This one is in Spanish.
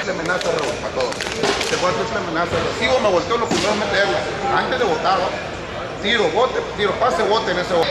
es la amenaza de Raúl, para todos. Este cuarto es la amenaza de Sigo, me volteo, lo primero es meterla. Antes de votar, ¿no? tiro, bote, tiro, pase, bote en ese bote.